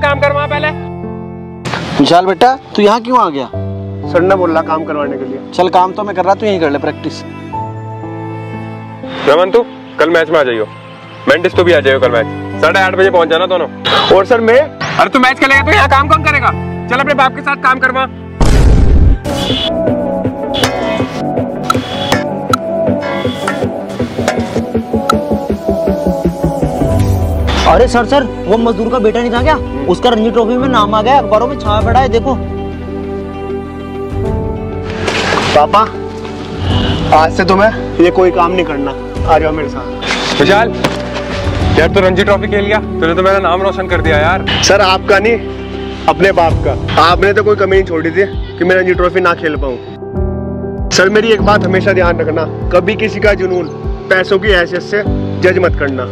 काम करवा पहले। विशाल बेटा तू यहाँ क्यों आ गया? सर ने बोला काम करवाने के लिए। चल काम तो मैं कर रहा तू यहीं कर ले प्रैक्टिस रमन तू कल मैच में आ जाइयो। मेंटिस तो भी आ जाइयो कल मैच साढ़े आठ बजे पहुँच जाना दोनों। और सर मैं अरे तू मैच खेलेगा तो यहाँ काम कौन करेगा? चल अपने बाप के साथ काम करवा। अरे सर सर वो मजदूर का बेटा नहीं था क्या? उसका रणजी ट्रॉफी में नाम आ गया अखबारों में छाया पड़ा है देखो। पापा आज से तुम्हें ये कोई काम नहीं करना आ जाओ मेरे साथ। विशाल यार तू तो रणजी ट्रॉफी खेल गया तूने तो मेरा नाम रोशन कर दिया यार। सर आपका नहीं अपने बाप का। आपने तो कोई कमी नहीं छोड़ी थी कि मैं रणजी ट्रॉफी ना खेल पाऊँ। सर मेरी एक बात हमेशा ध्यान रखना कभी किसी का जुनून पैसों की हैसियत से जज मत करना।